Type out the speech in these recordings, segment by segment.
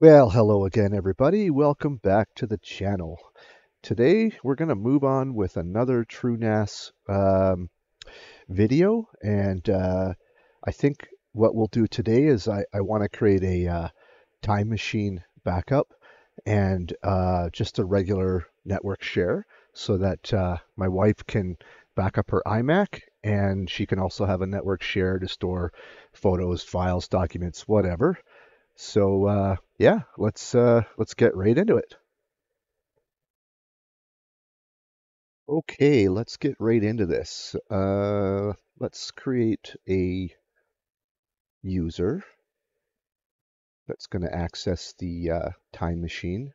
Well, hello again, everybody. Welcome back to the channel. Today, we're going to move on with another TrueNAS um, video. And uh, I think what we'll do today is I, I want to create a uh, time machine backup and uh, just a regular network share so that uh, my wife can back up her iMac and she can also have a network share to store photos, files, documents, whatever. So uh, yeah, let's uh, let's get right into it. Okay, let's get right into this. Uh, let's create a user that's going to access the uh, time machine.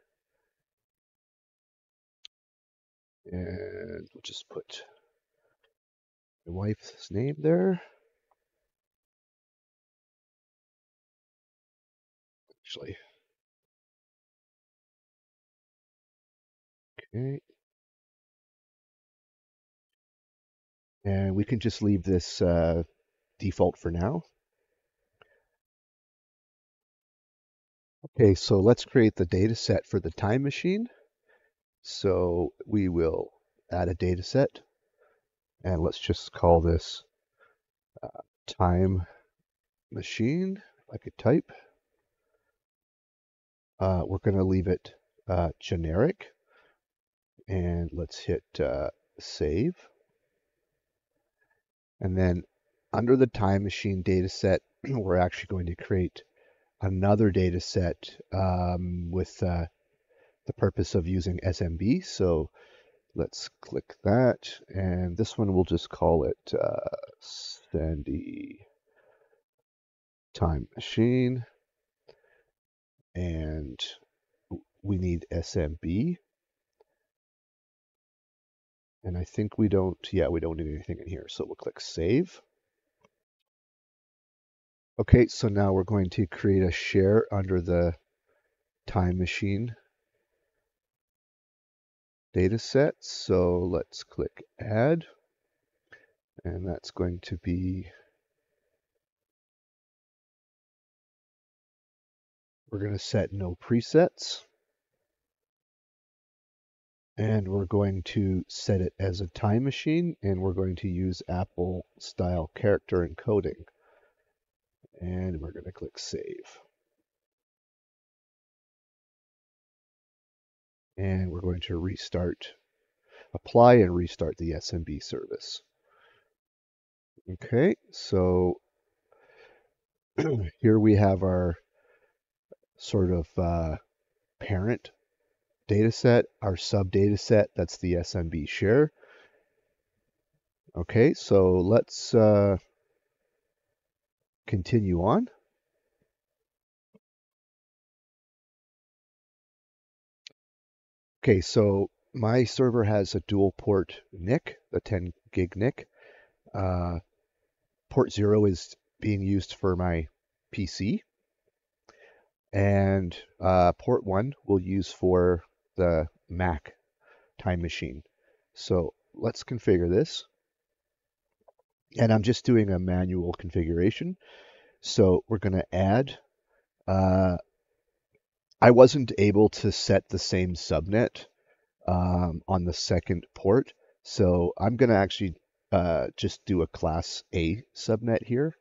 And we'll just put my wife's name there. Actually, okay. And we can just leave this uh, default for now. Okay, so let's create the data set for the time machine. So we will add a data set and let's just call this uh, time machine. If I could type. Uh, we're going to leave it uh, generic and let's hit uh, save. And then under the time machine data set, we're actually going to create another data set um, with uh, the purpose of using SMB. So let's click that. And this one we'll just call it uh, Sandy Time Machine. And we need SMB. And I think we don't, yeah, we don't need anything in here. So we'll click Save. Okay, so now we're going to create a share under the time machine data set. So let's click Add. And that's going to be, we're going to set no presets. And we're going to set it as a time machine and we're going to use Apple style character encoding. And we're going to click save. And we're going to restart apply and restart the SMB service. Okay so here we have our sort of uh, parent data set, our sub data set, that's the SMB share. Okay, so let's uh, continue on. Okay, so my server has a dual port NIC, the 10 gig NIC. Uh, port 0 is being used for my PC. And uh, port 1 we'll use for the Mac time machine. So let's configure this. And I'm just doing a manual configuration. So we're going to add, uh, I wasn't able to set the same subnet um, on the second port. So I'm going to actually uh, just do a class A subnet here.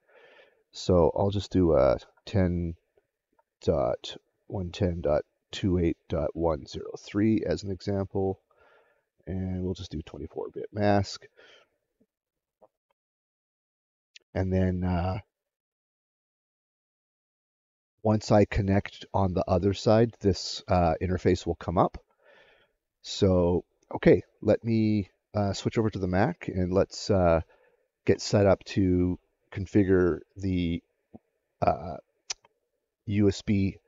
So I'll just do a 10.110.1 28.103 as an example. And we'll just do 24-bit mask. And then uh, once I connect on the other side, this uh, interface will come up. So, okay, let me uh, switch over to the Mac and let's uh, get set up to configure the USB uh,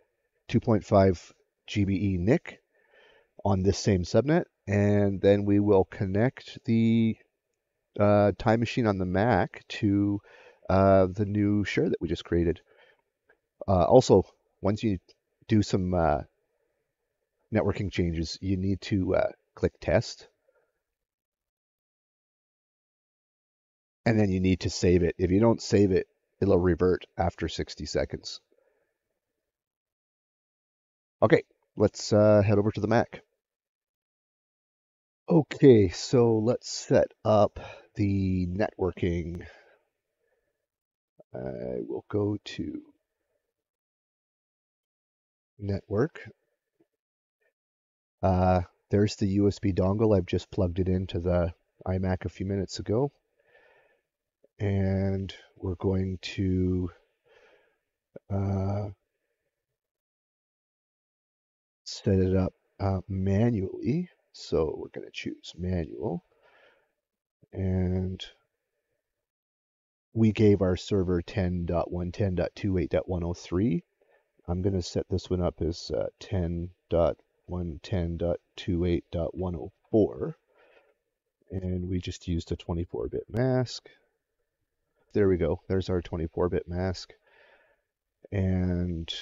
2.5 GBE NIC on this same subnet, and then we will connect the uh, time machine on the Mac to uh, the new share that we just created. Uh, also, once you do some uh, networking changes, you need to uh, click test. And then you need to save it. If you don't save it, it'll revert after 60 seconds. Okay, let's uh, head over to the Mac. Okay, so let's set up the networking. I will go to network. Uh, there's the USB dongle. I've just plugged it into the iMac a few minutes ago. And we're going to uh, set it up uh, manually. So we're going to choose manual. And we gave our server 10.110.28.103. I'm going to set this one up as uh, 10.110.28.104. And we just used a 24-bit mask. There we go. There's our 24-bit mask. And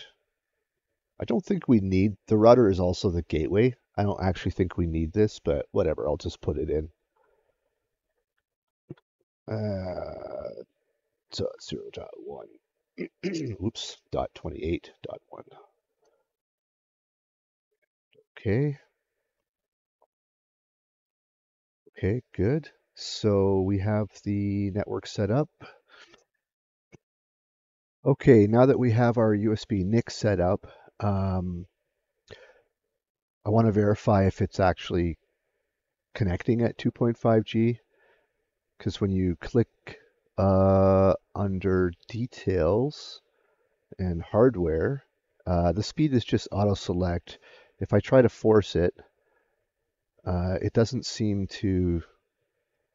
I don't think we need, the router is also the gateway. I don't actually think we need this, but whatever, I'll just put it in. Uh, so 0 0.1, oops, dot 28 dot 1. Okay. Okay, good. So we have the network set up. Okay, now that we have our USB NIC set up, um, I want to verify if it's actually connecting at 2.5G because when you click uh, under details and hardware, uh, the speed is just auto select. If I try to force it, uh, it doesn't seem to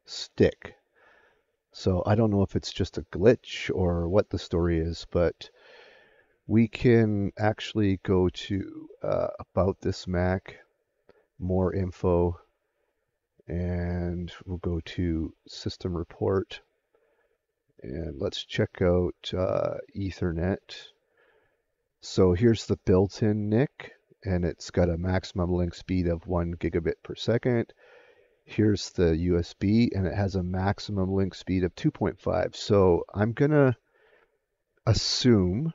stick. So I don't know if it's just a glitch or what the story is, but we can actually go to uh, about this Mac, more info, and we'll go to system report. And let's check out uh, Ethernet. So here's the built-in NIC, and it's got a maximum link speed of 1 gigabit per second. Here's the USB, and it has a maximum link speed of 2.5. So I'm going to assume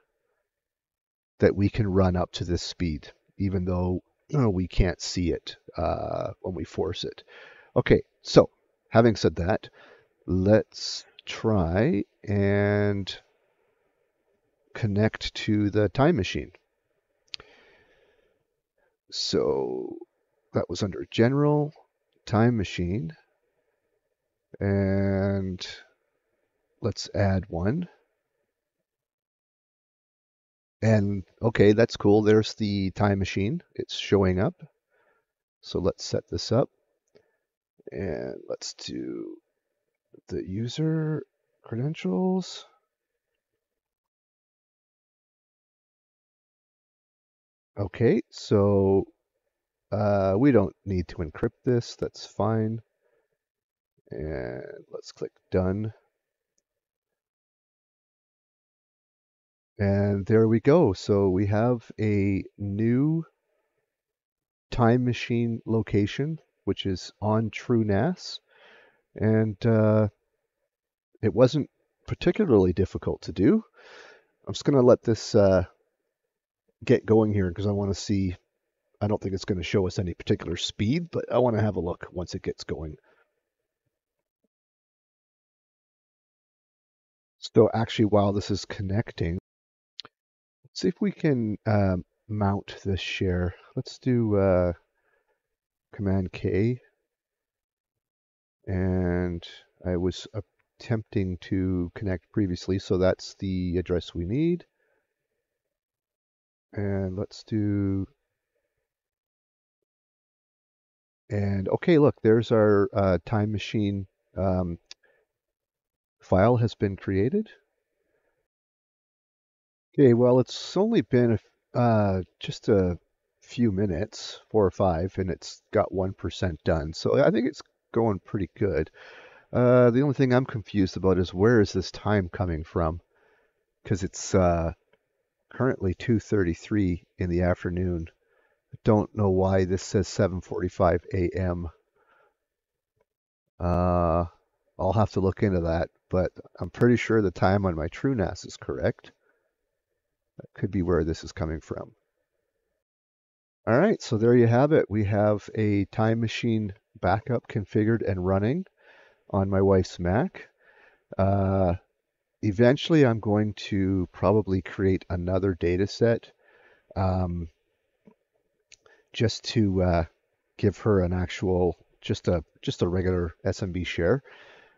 that we can run up to this speed, even though we can't see it uh, when we force it. Okay, so having said that, let's try and connect to the time machine. So that was under general, time machine, and let's add one. And okay, that's cool. There's the time machine. It's showing up. So let's set this up. And let's do the user credentials. Okay, so uh, we don't need to encrypt this. That's fine. And let's click done. And there we go. So we have a new time machine location, which is on TrueNAS. And uh, it wasn't particularly difficult to do. I'm just going to let this uh, get going here because I want to see. I don't think it's going to show us any particular speed, but I want to have a look once it gets going. So actually, while this is connecting, see if we can uh, mount this share. Let's do uh, Command K. And I was attempting to connect previously, so that's the address we need. And let's do, and okay, look, there's our uh, time machine um, file has been created. Okay, well, it's only been uh, just a few minutes, four or five, and it's got 1% done. So I think it's going pretty good. Uh, the only thing I'm confused about is where is this time coming from? Because it's uh, currently 2.33 in the afternoon. I don't know why this says 7.45 a.m. Uh, I'll have to look into that, but I'm pretty sure the time on my TrueNAS is correct. That could be where this is coming from. All right, so there you have it. We have a time machine backup configured and running on my wife's Mac. Uh, eventually, I'm going to probably create another data set um, just to uh, give her an actual, just a just a regular SMB share.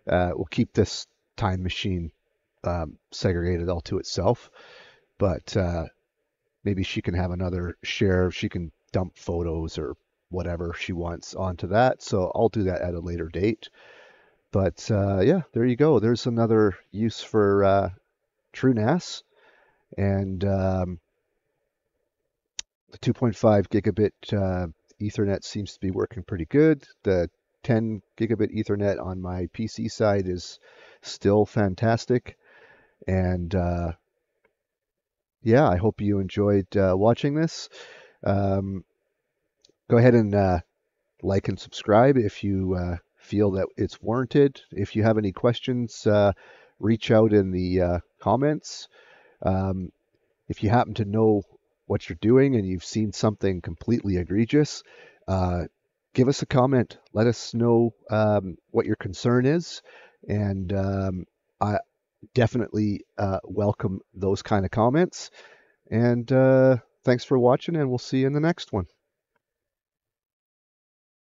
Uh, we'll keep this time machine um, segregated all to itself, but uh, maybe she can have another share. She can dump photos or whatever she wants onto that. So I'll do that at a later date. But uh, yeah, there you go. There's another use for uh, TrueNAS. And um, the 2.5 gigabit uh, Ethernet seems to be working pretty good. The 10 gigabit Ethernet on my PC side is still fantastic. And uh, yeah, I hope you enjoyed uh, watching this. Um, go ahead and uh, like and subscribe if you uh, feel that it's warranted. If you have any questions, uh, reach out in the uh, comments. Um, if you happen to know what you're doing and you've seen something completely egregious, uh, give us a comment. Let us know um, what your concern is, and um, I definitely uh, welcome those kind of comments. And uh, thanks for watching, and we'll see you in the next one.